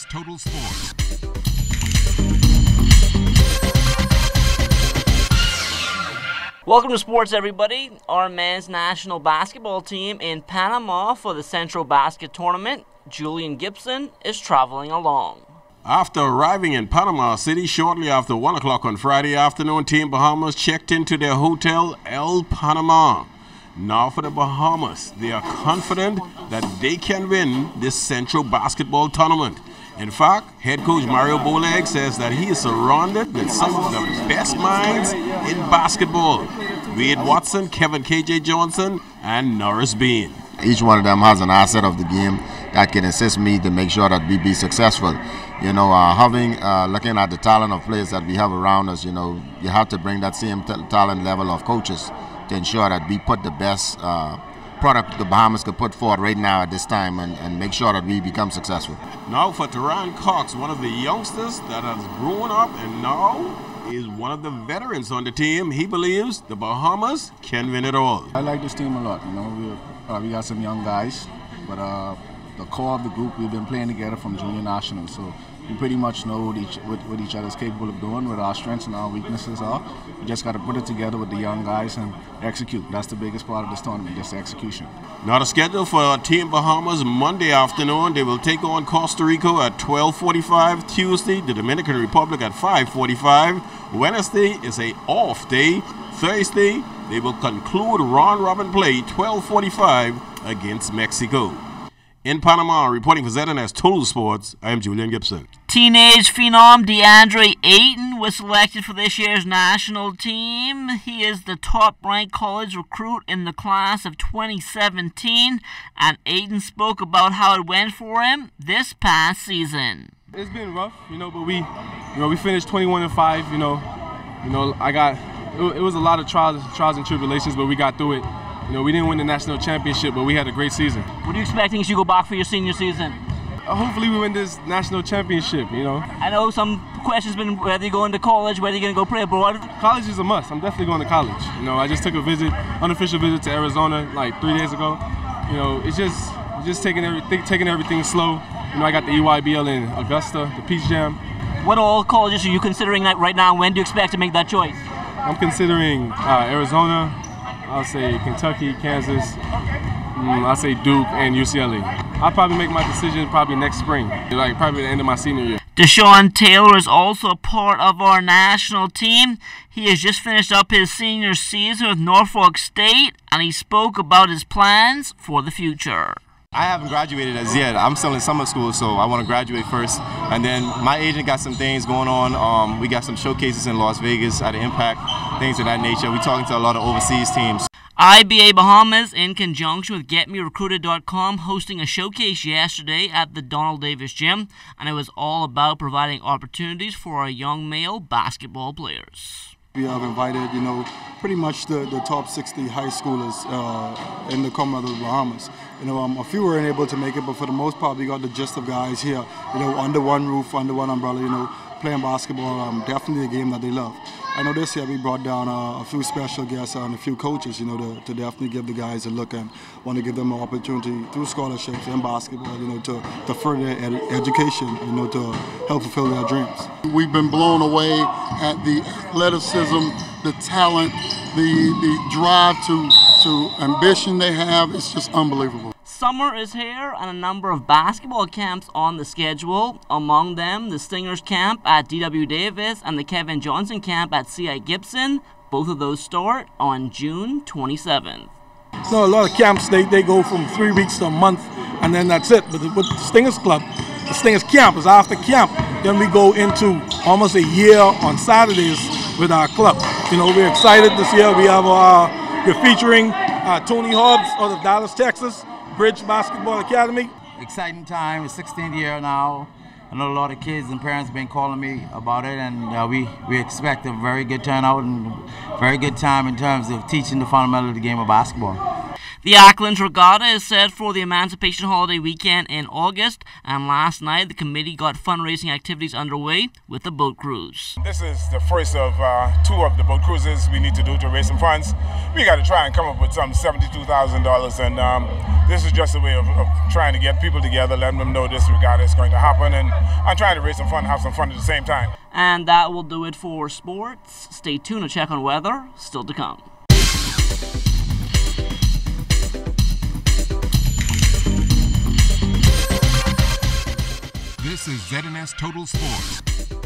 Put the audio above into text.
as Total Sports. Welcome to sports, everybody. Our men's national basketball team in Panama for the Centrobasket Tournament. Julian Gibson is traveling along. After arriving in Panama City shortly after 1 o'clock on Friday afternoon, Team Bahamas checked into their hotel El Panama. Now for the Bahamas. They are confident that they can win this Central Basketball Tournament. In fact, head coach Mario Bowleg says that he is surrounded with some of the best minds in basketball. Wade Watson, Kevin KJ Johnson, and Norris Bean. Each one of them has an asset of the game that can assist me to make sure that we be successful. You know, uh, having uh, looking at the talent of players that we have around us, you know, you have to bring that same talent level of coaches to ensure that we put the best uh, product the Bahamas could put forward right now at this time and, and make sure that we become successful. Now for Teron Cox, one of the youngsters that has grown up and now is one of the veterans on the team. He believes the Bahamas can win it all. I like this team a lot. You know, we, uh, we got some young guys, but uh, the core of the group we've been playing together from junior national. So we pretty much know what each what, what each other's capable of doing, what our strengths and our weaknesses are. We just got to put it together with the young guys and execute. That's the biggest part of this tournament, just execution. Now the schedule for Team Bahamas Monday afternoon. They will take on Costa Rica at 12:45. Tuesday, the Dominican Republic at 5:45. Wednesday is a off day. Thursday, they will conclude round robin play 12:45 against Mexico. In Panama, reporting for ZNS Total Sports, I am Julian Gibson. Teenage phenom DeAndre Ayton was selected for this year's national team. He is the top ranked college recruit in the class of 2017, and Ayton spoke about how it went for him this past season. It's been rough, you know, but we, you know, we finished 21 and 5, you know. You know, I got it, it was a lot of trials, trials and tribulations, but we got through it. You know, we didn't win the national championship, but we had a great season. What are you expecting as you go back for your senior season? Uh, hopefully, we win this national championship. You know, I know some questions been whether you're going to college, whether you're going to go play abroad. college is a must. I'm definitely going to college. You know, I just took a visit, unofficial visit to Arizona like three days ago. You know, it's just just taking everything taking everything slow. You know, I got the EYBL in Augusta, the Peach Jam. What all colleges are you considering right now? When do you expect to make that choice? I'm considering uh, Arizona. I'll say Kentucky, Kansas. Mm, I'll say Duke and UCLA. I'll probably make my decision probably next spring, like probably the end of my senior year. Deshaun Taylor is also a part of our national team. He has just finished up his senior season with Norfolk State, and he spoke about his plans for the future. I haven't graduated as yet. I'm still in summer school, so I want to graduate first. And then my agent got some things going on. Um, we got some showcases in Las Vegas at Impact, things of that nature. We're talking to a lot of overseas teams. IBA Bahamas, in conjunction with GetMeRecruited.com, hosting a showcase yesterday at the Donald Davis Gym, and it was all about providing opportunities for our young male basketball players. We have invited, you know, pretty much the, the top 60 high schoolers uh, in the Commonwealth of the Bahamas. You know, um, a few weren't able to make it, but for the most part, we got the gist of guys here, you know, under one roof, under one umbrella, you know, playing basketball, um, definitely a game that they love. I know this year we brought down uh, a few special guests and a few coaches, you know, to, to definitely give the guys a look and want to give them an opportunity through scholarships and basketball, you know, to, to further ed- education, you know, to help fulfill their dreams. We've been blown away at the athleticism, the talent, the the drive to to ambition they have. It's just unbelievable. Summer is here and a number of basketball camps on the schedule. Among them, the Stingers camp at DW Davis and the Kevin Johnson camp at CI Gibson. Both of those start on June 27th. So a lot of camps they, they go from three weeks to a month, and then that's it. But with the Stingers Club, the Stingers camp is after camp. Then we go into almost a year on Saturdays with our club. You know, we're excited this year. We have our we're featuring uh, Tony Hobbs out of Dallas, Texas, Bridge Basketball Academy. exciting time. It's 16th year now. I know a lot of kids and parents been calling me about it, and uh, we, we expect a very good turnout and very good time in terms of teaching the fundamental of the game of basketball. The Acklins Regatta is set for the Emancipation Holiday weekend in August, and last night the committee got fundraising activities underway with the boat cruise. This is the first of uh, two of the boat cruises we need to do to raise some funds. We got to try and come up with some $72,000, and um, this is just a way of, of, trying to get people together, letting them know this regatta is going to happen, and I'm trying to raise some fun, have some fun at the same time. And that will do it for sports. Stay tuned to check on weather, still to come. This is ZNS Total Sports.